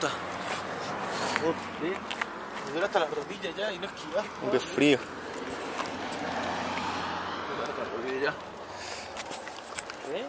puta. Oh, Me duele hasta las rodillas ya y no esquivar. Un qué frío. Me duele hasta las rodillas ya. ¿Eh?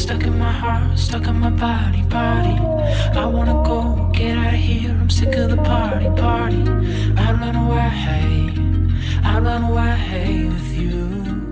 Stuck in my heart, stuck in my body, body. I wanna go, get out of here. I'm sick of the party, party. I'd run away, I'd run away with you.